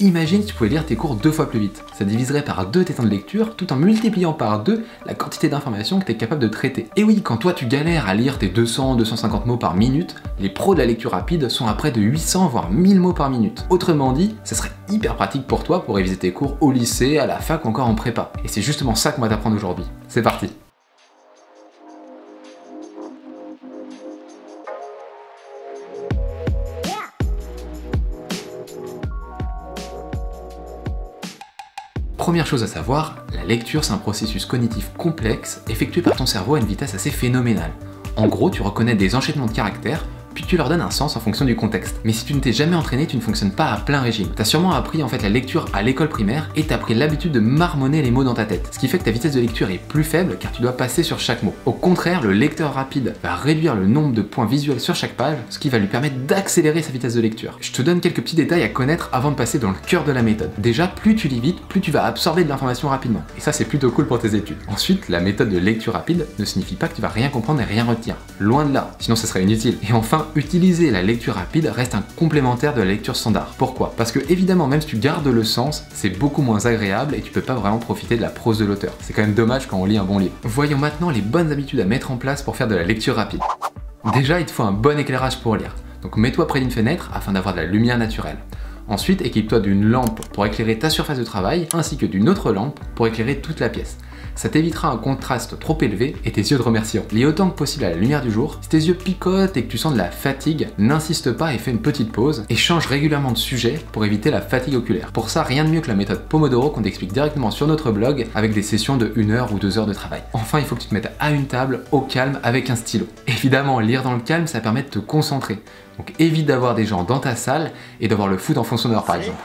Imagine si tu pouvais lire tes cours deux fois plus vite. Ça diviserait par deux tes temps de lecture tout en multipliant par deux la quantité d'informations que tu es capable de traiter. Et oui, quand toi tu galères à lire tes 200-250 mots par minute, les pros de la lecture rapide sont à près de 800 voire 1000 mots par minute. Autrement dit, ça serait hyper pratique pour toi pour réviser tes cours au lycée, à la fac ou encore en prépa. Et c'est justement ça qu'on va t'apprendre aujourd'hui. C'est parti Première chose à savoir, la lecture c'est un processus cognitif complexe effectué par ton cerveau à une vitesse assez phénoménale. En gros, tu reconnais des enchaînements de caractères puis tu leur donnes un sens en fonction du contexte. Mais si tu ne t'es jamais entraîné, tu ne fonctionnes pas à plein régime. T'as sûrement appris en fait la lecture à l'école primaire et t'as pris l'habitude de marmonner les mots dans ta tête. Ce qui fait que ta vitesse de lecture est plus faible car tu dois passer sur chaque mot. Au contraire, le lecteur rapide va réduire le nombre de points visuels sur chaque page, ce qui va lui permettre d'accélérer sa vitesse de lecture. Je te donne quelques petits détails à connaître avant de passer dans le cœur de la méthode. Déjà, plus tu lis vite, plus tu vas absorber de l'information rapidement. Et ça, c'est plutôt cool pour tes études. Ensuite, la méthode de lecture rapide ne signifie pas que tu vas rien comprendre et rien retenir. Loin de là, sinon ce serait inutile. Et enfin, utiliser la lecture rapide reste un complémentaire de la lecture standard. Pourquoi? Parce que évidemment, même si tu gardes le sens, c'est beaucoup moins agréable et tu peux pas vraiment profiter de la prose de l'auteur. C'est quand même dommage quand on lit un bon livre. Voyons maintenant les bonnes habitudes à mettre en place pour faire de la lecture rapide. Déjà, il te faut un bon éclairage pour lire. Donc mets-toi près d'une fenêtre afin d'avoir de la lumière naturelle. Ensuite, équipe-toi d'une lampe pour éclairer ta surface de travail ainsi que d'une autre lampe pour éclairer toute la pièce ça t'évitera un contraste trop élevé et tes yeux te remercieront. Lis autant que possible à la lumière du jour. Si tes yeux picotent et que tu sens de la fatigue, n'insiste pas et fais une petite pause et change régulièrement de sujet pour éviter la fatigue oculaire. Pour ça, rien de mieux que la méthode Pomodoro qu'on t'explique directement sur notre blog avec des sessions de 1 heure ou 2 heures de travail. Enfin, il faut que tu te mettes à une table au calme avec un stylo. Évidemment, lire dans le calme, ça permet de te concentrer. Donc évite d'avoir des gens dans ta salle et d'avoir le foot en fonction de par exemple.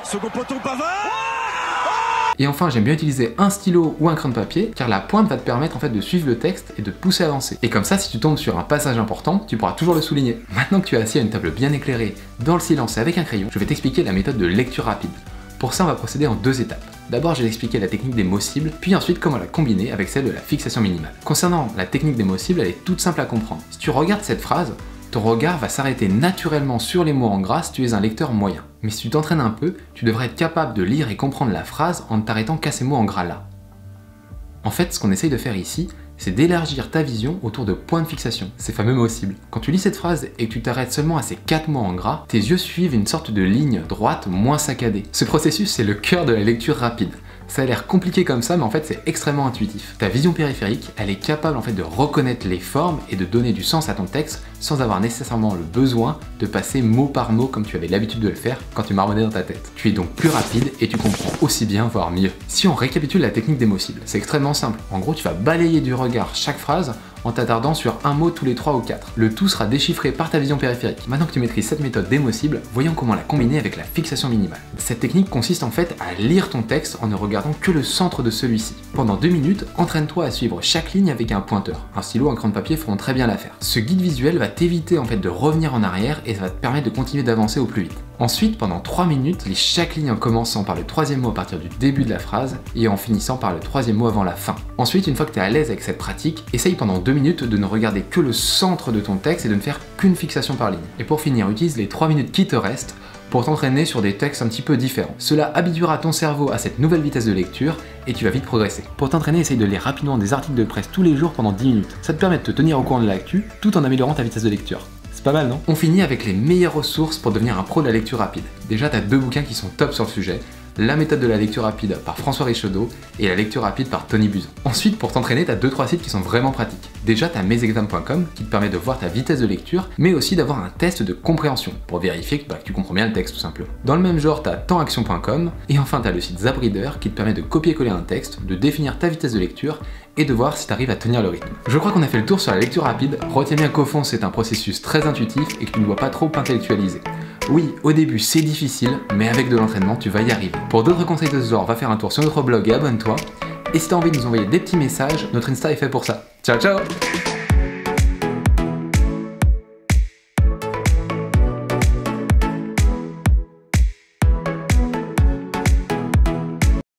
Et enfin, j'aime bien utiliser un stylo ou un crayon de papier, car la pointe va te permettre en fait de suivre le texte et de pousser à avancer. Et comme ça, si tu tombes sur un passage important, tu pourras toujours le souligner. Maintenant que tu es assis à une table bien éclairée, dans le silence et avec un crayon, je vais t'expliquer la méthode de lecture rapide. Pour ça, on va procéder en deux étapes. D'abord, je vais expliquer la technique des mots cibles, puis ensuite comment la combiner avec celle de la fixation minimale. Concernant la technique des mots cibles, elle est toute simple à comprendre. Si tu regardes cette phrase, ton regard va s'arrêter naturellement sur les mots en gras si tu es un lecteur moyen. Mais si tu t'entraînes un peu, tu devrais être capable de lire et comprendre la phrase en ne t'arrêtant qu'à ces mots en gras là. En fait, ce qu'on essaye de faire ici, c'est d'élargir ta vision autour de points de fixation, ces fameux mots cibles. Quand tu lis cette phrase et que tu t'arrêtes seulement à ces quatre mots en gras, tes yeux suivent une sorte de ligne droite moins saccadée. Ce processus, c'est le cœur de la lecture rapide. Ça a l'air compliqué comme ça, mais en fait c'est extrêmement intuitif. Ta vision périphérique, elle est capable en fait de reconnaître les formes et de donner du sens à ton texte sans avoir nécessairement le besoin de passer mot par mot comme tu avais l'habitude de le faire quand tu marmonnais dans ta tête. Tu es donc plus rapide et tu comprends aussi bien, voire mieux. Si on récapitule la technique des mots cibles, c'est extrêmement simple. En gros, tu vas balayer du regard chaque phrase en t'attardant sur un mot tous les 3 ou 4. Le tout sera déchiffré par ta vision périphérique. Maintenant que tu maîtrises cette méthode d'émo-cible, voyons comment la combiner avec la fixation minimale. Cette technique consiste en fait à lire ton texte en ne regardant que le centre de celui-ci. Pendant 2 minutes, entraîne-toi à suivre chaque ligne avec un pointeur. Un stylo, un crayon de papier feront très bien l'affaire. Ce guide visuel va t'éviter en fait de revenir en arrière et ça va te permettre de continuer d'avancer au plus vite. Ensuite, pendant 3 minutes, lis chaque ligne en commençant par le troisième mot à partir du début de la phrase et en finissant par le troisième mot avant la fin. Ensuite, une fois que tu es à l'aise avec cette pratique, essaye pendant 2 minutes de ne regarder que le centre de ton texte et de ne faire qu'une fixation par ligne. Et pour finir, utilise les 3 minutes qui te restent pour t'entraîner sur des textes un petit peu différents. Cela habituera ton cerveau à cette nouvelle vitesse de lecture et tu vas vite progresser. Pour t'entraîner, essaye de lire rapidement des articles de presse tous les jours pendant 10 minutes. Ça te permet de te tenir au courant de l'actu tout en améliorant ta vitesse de lecture. C'est pas mal, non On finit avec les meilleures ressources pour devenir un pro de la lecture rapide. Déjà, t'as deux bouquins qui sont top sur le sujet. La méthode de la lecture rapide par François Richaudot et la lecture rapide par Tony Buzan. Ensuite, pour t'entraîner, t'as 2-3 sites qui sont vraiment pratiques. Déjà, t'as mesexam.com qui te permet de voir ta vitesse de lecture, mais aussi d'avoir un test de compréhension pour vérifier que, bah, tu comprends bien le texte tout simplement. Dans le même genre, t'as tempaction.com et enfin t'as le site Zapreader qui te permet de copier-coller un texte, de définir ta vitesse de lecture et de voir si tu arrives à tenir le rythme. Je crois qu'on a fait le tour sur la lecture rapide. Retiens bien qu'au fond, c'est un processus très intuitif et que tu ne dois pas trop intellectualiser. Oui, au début c'est difficile, mais avec de l'entraînement tu vas y arriver. Pour d'autres conseils de ce genre, va faire un tour sur notre blog et abonne-toi. Et si t'as envie de nous envoyer des petits messages, notre Insta est fait pour ça. Ciao ciao